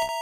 you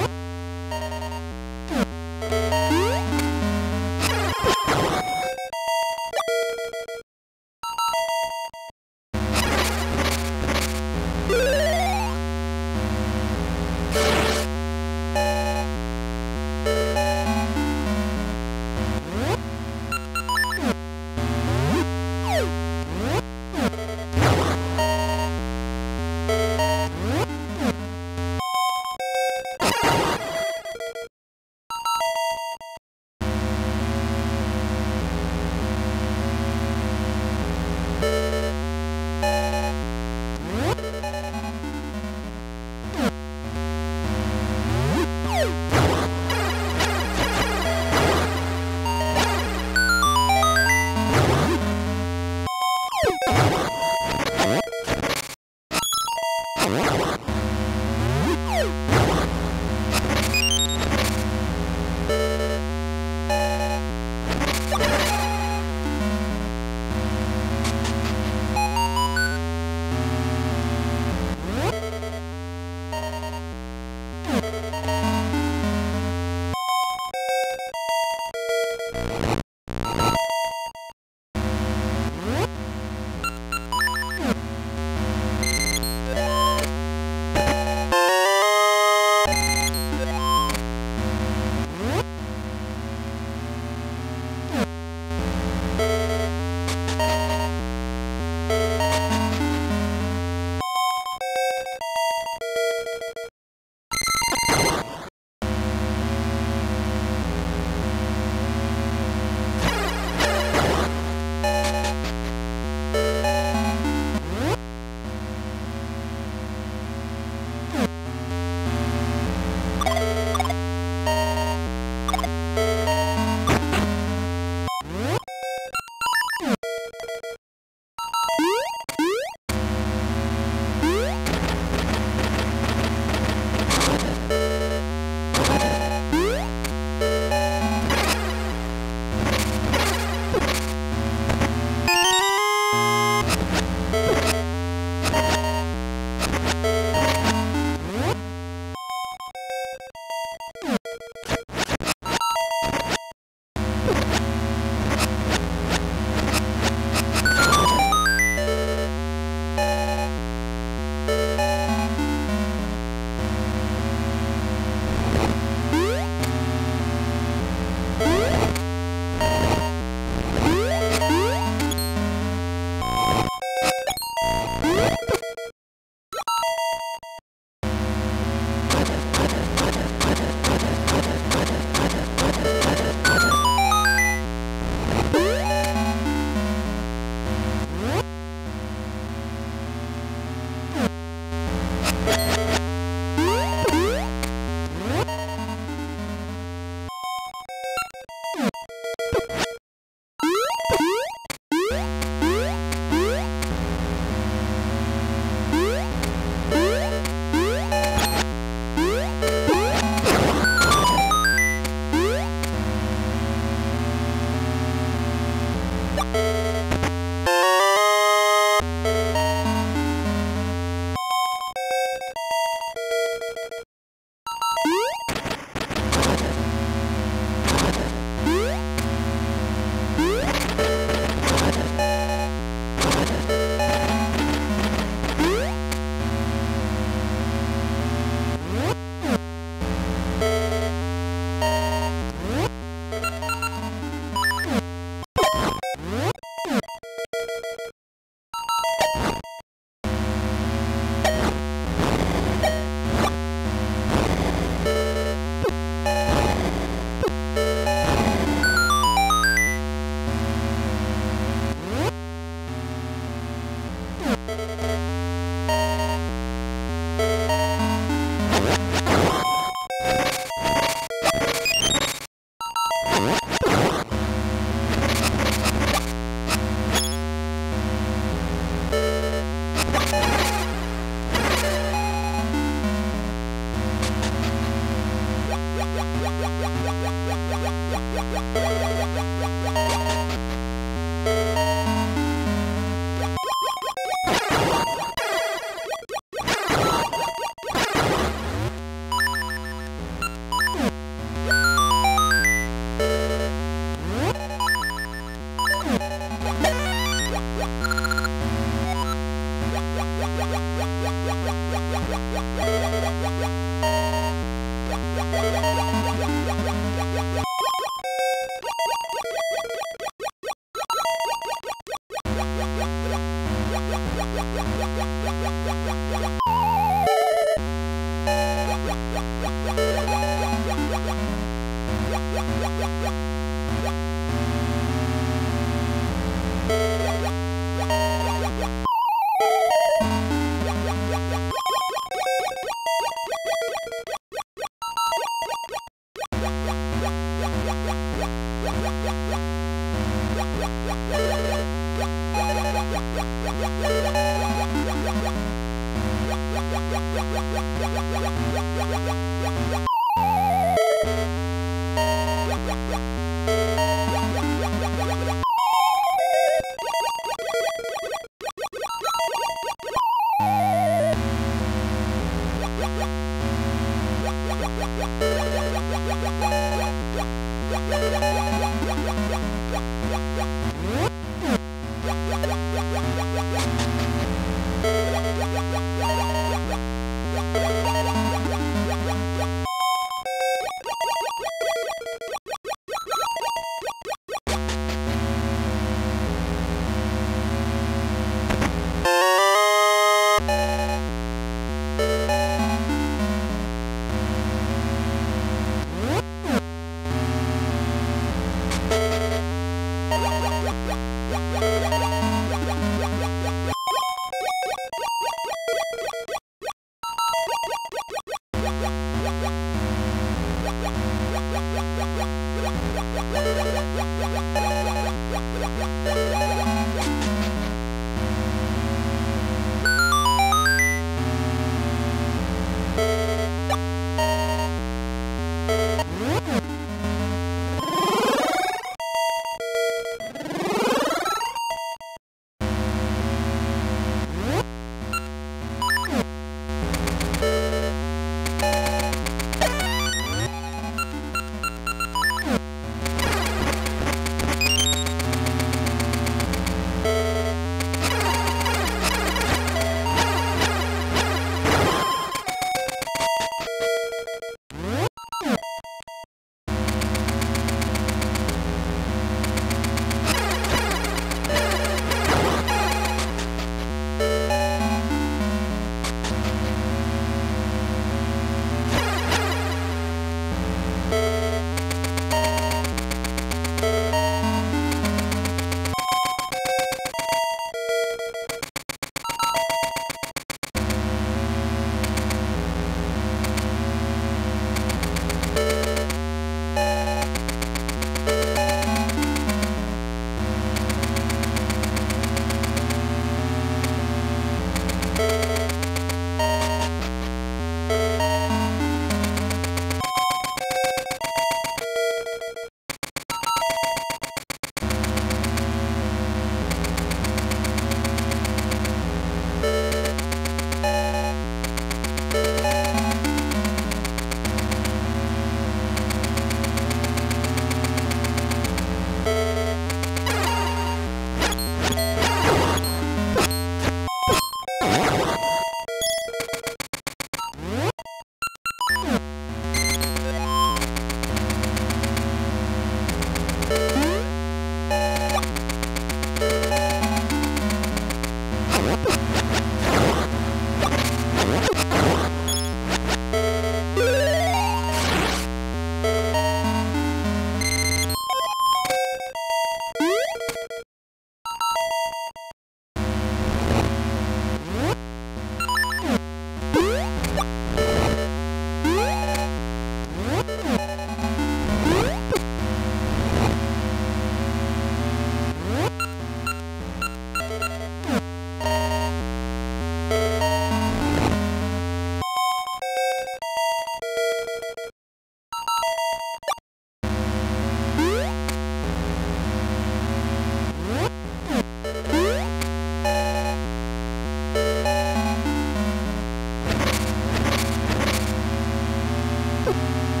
Woo!